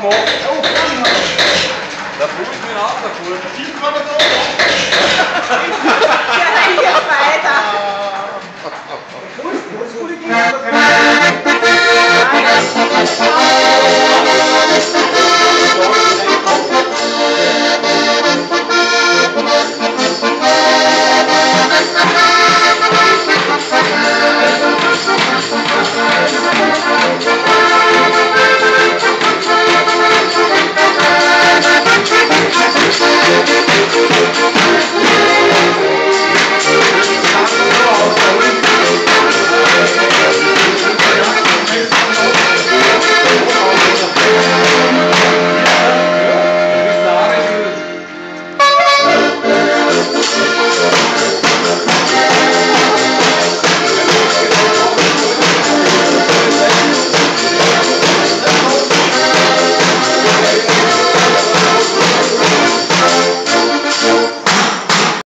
Dat voel ik me aan, dat voel ik. Hier kan het ook. Ja, hier weiter.